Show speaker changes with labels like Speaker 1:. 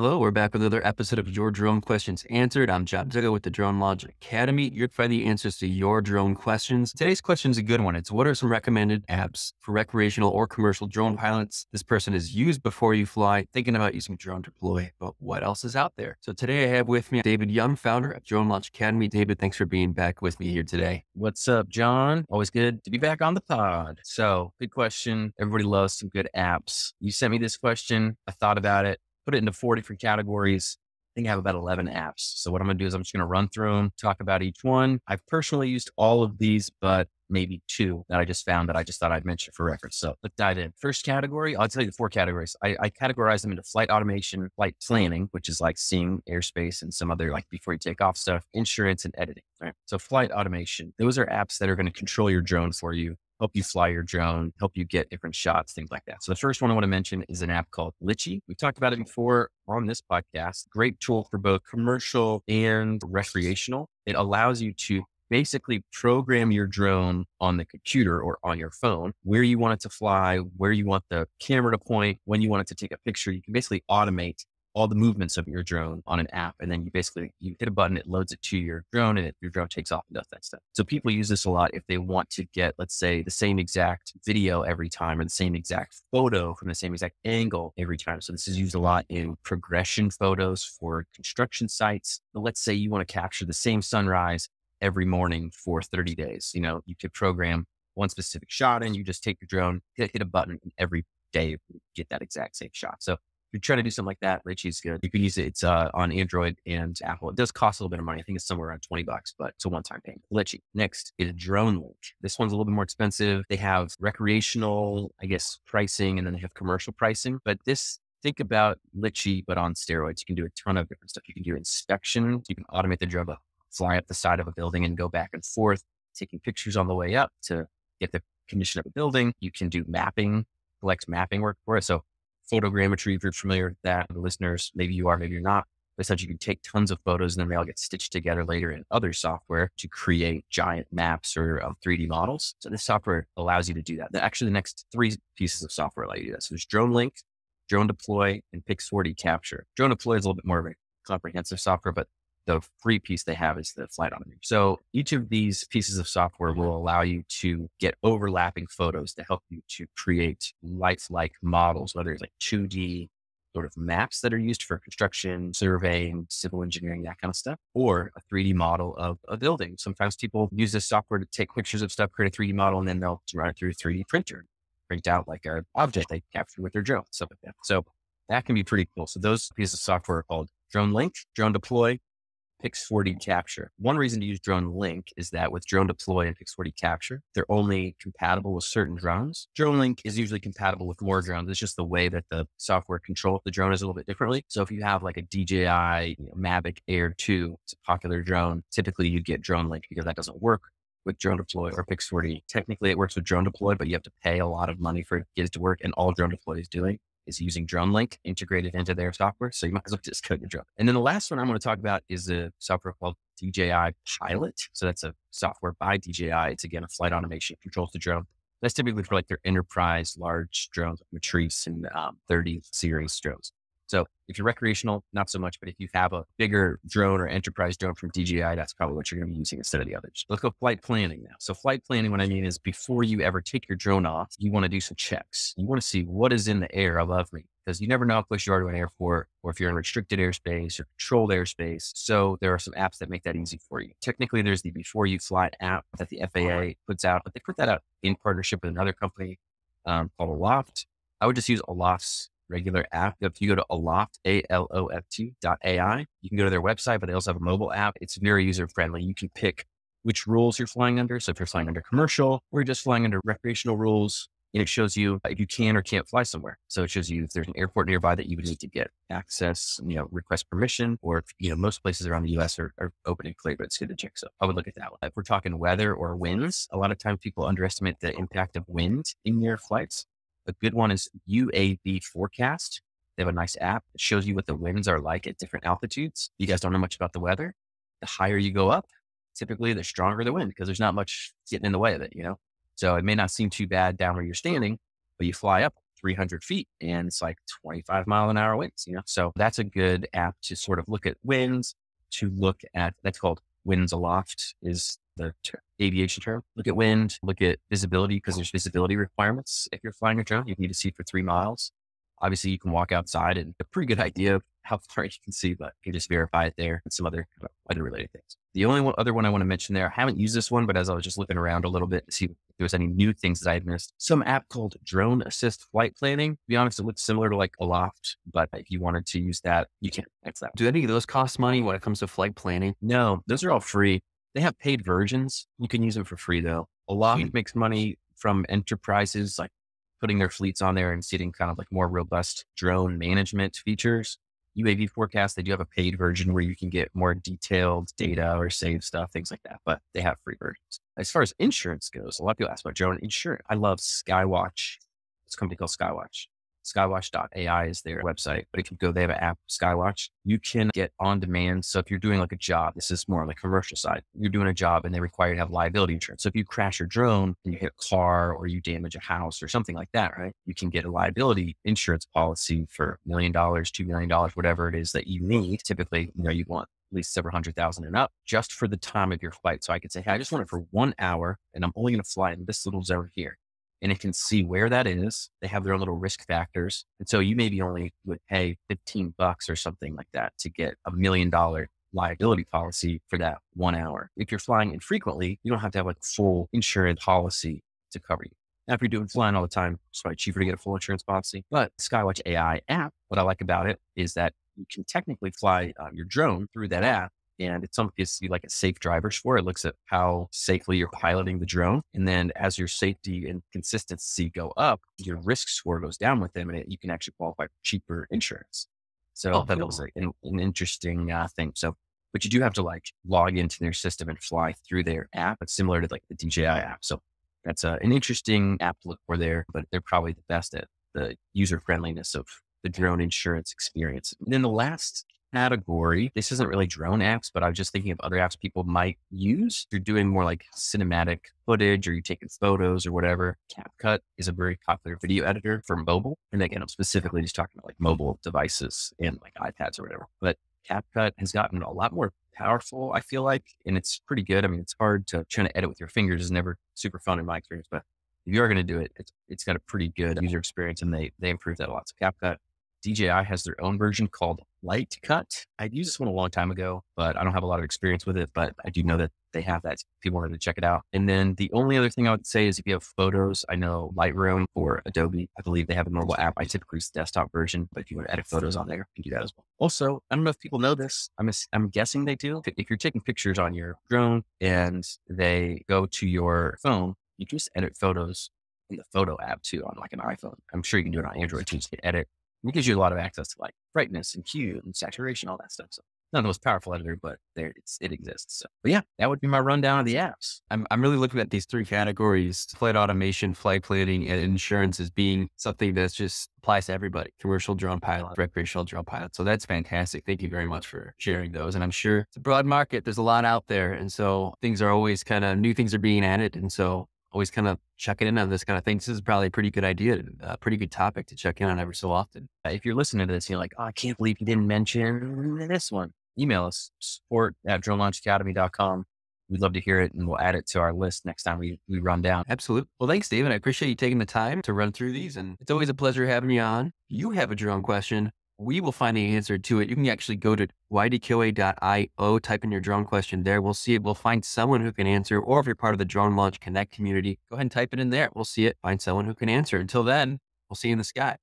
Speaker 1: Hello, we're back with another episode of Your Drone Questions Answered. I'm John Dugga with the Drone Launch Academy. You're find the answers to your drone questions. Today's question is a good one. It's what are some recommended apps for recreational or commercial drone pilots this person has used before you fly, thinking about using Drone Deploy, but what else is out there? So today I have with me David Young, founder of Drone Launch Academy. David, thanks for being back with me here today.
Speaker 2: What's up, John? Always good to be back on the pod. So, good question. Everybody loves some good apps. You sent me this question. I thought about it put it into four different categories. I think I have about 11 apps. So what I'm going to do is I'm just going to run through them, talk about each one. I've personally used all of these, but maybe two that I just found that I just thought I'd mention for reference. So let's dive in. First category, I'll tell you the four categories. I, I categorize them into flight automation, flight planning, which is like seeing airspace and some other like before you take off stuff, insurance and editing. Right. So flight automation, those are apps that are going to control your drone for you help you fly your drone, help you get different shots, things like that. So the first one I want to mention is an app called Litchi. We've talked about it before on this podcast. Great tool for both commercial and recreational. It allows you to basically program your drone on the computer or on your phone where you want it to fly, where you want the camera to point, when you want it to take a picture. You can basically automate all the movements of your drone on an app. And then you basically, you hit a button, it loads it to your drone and it, your drone takes off and does that stuff. So people use this a lot if they want to get, let's say the same exact video every time or the same exact photo from the same exact angle every time. So this is used a lot in progression photos for construction sites. But let's say you want to capture the same sunrise every morning for 30 days. You know, you could program one specific shot and you just take your drone, hit, hit a button and every day get that exact same shot. So you're trying to do something like that, Litchi's good. You can use it. It's uh, on Android and Apple. It does cost a little bit of money. I think it's somewhere around 20 bucks, but it's a one-time payment. Litchi. Next is a DroneLink. This one's a little bit more expensive. They have recreational, I guess, pricing, and then they have commercial pricing. But this think about Litchi, but on steroids. You can do a ton of different stuff. You can do inspection. You can automate the drone, fly up the side of a building and go back and forth, taking pictures on the way up to get the condition of a building. You can do mapping, collect mapping work for it. So photogrammetry, if you're familiar with that, the listeners, maybe you are, maybe you're not. But essentially, you can take tons of photos and then they all get stitched together later in other software to create giant maps or um, 3D models. So this software allows you to do that. Actually, the next three pieces of software allow you to do that. So there's DroneLink, Drone Deploy, and Pix4D Capture. Drone Deploy is a little bit more of a comprehensive software, but the free piece they have is the flight automation. So each of these pieces of software mm-hmm. will allow you to get overlapping photos to help you to create lifelike models, whether it's like 2D sort of maps that are used for construction, surveying, civil engineering, that kind of stuff, or a 3D model of a building. Sometimes people use this software to take pictures of stuff, create a 3D model, and then they'll run it through a 3D printer, print out like an object they captured with their drone, stuff like that. So that can be pretty cool. So those pieces of software are called DroneLink, Drone Deploy, Pix4D capture. One reason to use DroneLink is that with Drone Deploy and Pix4D capture, they're only compatible with certain drones. DroneLink is usually compatible with more drones. It's just the way that the software control the drone is a little bit differently. So if you have like a DJI you know, Mavic Air 2, it's a popular drone, typically you'd get DroneLink because that doesn't work with Drone Deploy or Pix4D. Technically, it works with Drone Deploy, but you have to pay a lot of money for it to get it to work. And all Drone Deploy is doing is using DroneLink integrated into their software. So you might as well just code your drone. And then the last one I'm going to talk about is a software called DJI Pilot. So that's a software by DJI. It's again a flight automation controls the drone. That's typically for like their enterprise large drones, like Matrice and um, 30 series drones. So if you're recreational, not so much, but if you have a bigger drone or enterprise drone from DJI, that's probably what you're going to be using instead of the others. Let's go flight planning now. So flight planning, what I mean is before you ever take your drone off, you want to do some checks. You want to see what is in the air above me because you never know how close you are to an airport or if you're in restricted airspace or controlled airspace. So there are some apps that make that easy for you. Technically, there's the Before You Fly app that the FAA puts out, but they put that out in partnership with another company um, called Aloft. I would just use Aloft's regular app. If you go to Aloft, A-L-O-F-T dot A-I, you can go to their website, but they also have a mobile app. It's very user friendly. You can pick which rules you're flying under. So if you're flying under commercial or you're just flying under recreational rules, and it shows you if you can or can't fly somewhere. So it shows you if there's an airport nearby that you would need to get access, you know, request permission, or if, you know, most places around the US are, are open and clear, but it's good to check. So I would look at that one. If we're talking weather or winds, a lot of times people underestimate the impact of wind in your flights. A good one is UAV Forecast. They have a nice app that shows you what the winds are like at different altitudes. You guys don't know much about the weather. The higher you go up, typically the stronger the wind because there's not much getting in the way of it, you know? So it may not seem too bad down where you're standing, but you fly up 300 feet and it's like 25 mile an hour winds, you know? So that's a good app to sort of look at winds, to look at, that's called winds aloft is the ter- aviation term. Look at wind, look at visibility because there's visibility requirements. If you're flying a drone, you need to see for three miles. Obviously, you can walk outside and a pretty good idea of how far you can see, but you can just verify it there and some other uh, weather related things. The only one, other one I want to mention there, I haven't used this one, but as I was just looking around a little bit to see if there was any new things that I had missed, some app called Drone Assist Flight Planning. To be honest, it looks similar to like Aloft, but if you wanted to use that, you can. That's that.
Speaker 1: Do any of those cost money when it comes to flight planning?
Speaker 2: No, those are all free. They have paid versions. You can use them for free though. Aloft
Speaker 1: Sweet. Mm.
Speaker 2: makes money from enterprises like putting their fleets on there and seeing kind of like more robust drone management features. UAV forecast, they do have a paid version where you can get more detailed data or save stuff, things like that, but they have free versions. As far as insurance goes, a lot of people ask about drone insurance. I love Skywatch. It's a company called Skywatch. Skywatch.ai is their website, but if you go, they have an app, Skywatch. You can get on demand. So if you're doing like a job, this is more on the commercial side. You're doing a job and they require you to have liability insurance. So if you crash your drone and you hit a car or you damage a house or something like that, right? You can get a liability insurance policy for a million dollars, two million dollars, whatever it is that you need. Typically, you know, you want at least several hundred thousand and up just for the time of your flight. So I could say, Hey, I just want it for one hour and I'm only going to fly in this little zone here and it can see where that is. They have their own little risk factors. And so you maybe only would pay 15 bucks or something like that to get a million dollar liability policy for that one hour. If you're flying infrequently, you don't have to have a full insurance policy to cover you. Now, if you're doing flying all the time, it's probably cheaper to get a full insurance policy. But Skywatch AI app, what I like about it is that you can technically fly uh, your drone through that app and it's something gives like a safe driver score. It looks at how safely you're piloting the drone. And then as your safety and consistency go up, your risk score goes down with them and it, you can actually qualify for cheaper insurance. So
Speaker 1: Oh,
Speaker 2: that
Speaker 1: cool.
Speaker 2: was like an, an interesting uh, thing. So, but you do have to like log into their system and fly through their app. It's similar to like the DJI app. So that's uh, an interesting app to look for there, but they're probably the best at the user friendliness of the drone insurance experience. And then the last category. This isn't really drone apps, but I was just thinking of other apps people might use. You're doing more like cinematic footage or you're taking photos or whatever. CapCut is a very popular video editor for mobile. And again, I'm specifically just talking about like mobile devices and like iPads or whatever. But CapCut has gotten a lot more powerful, I feel like, and it's pretty good. I mean, it's hard to try to edit with your fingers is never super fun in my experience, but if you are going to do it, it's, it's got a pretty good user experience and they, they improved that a lot. So CapCut DJI has their own version called Light Cut. I'd used this one a long time ago, but I don't have a lot of experience with it. But I do know that they have that. People wanted to check it out. And then the only other thing I would say is if you have photos, I know Lightroom or Adobe, I believe they have a mobile app. I typically use the desktop version, but if you want to edit photos on there, you can do that as well. Also, I don't know if people know this. I'm, I'm guessing they do. If- you're taking pictures on your drone and they go to your phone, you can just edit photos in the photo app too on like an iPhone. I'm sure you can do it on Android too. You can edit it gives you a lot of access to like brightness and hue and saturation, all that stuff. So not the most powerful editor, but there it's, it exists. So, but yeah, that would be my rundown of the apps.
Speaker 1: I'm, I'm really looking at these three categories flight automation, flight planning, and insurance as being something that's just applies to everybody commercial drone pilot, recreational drone pilot. So that's fantastic. Thank you very much for sharing those. And I'm sure it's a broad market. There's a lot out there. And so things are always kind of new things are being added. And so always kind of checking in on this kind of thing. This is probably a pretty good idea, a pretty good topic to check in on every so often.
Speaker 2: Uh, If you're listening to this, you're like, oh, I can't believe you didn't mention this one. Email us support at dronelaunchacademy.com. We'd love to hear it and we'll add it to our list next time we, we run down.
Speaker 1: Absolutely. Well, thanks, David. I appreciate you taking the time to run through these. And it's always a pleasure having you on. You have a drone question. We will find the answer to it. You can actually go to ydqa.io, type in your drone question there. We'll see it. We'll find someone who can answer. Or if you're part of the Drone Launch Connect community, go ahead and type it in there. We'll see it. Find someone who can answer. Until then, we'll see you in the sky.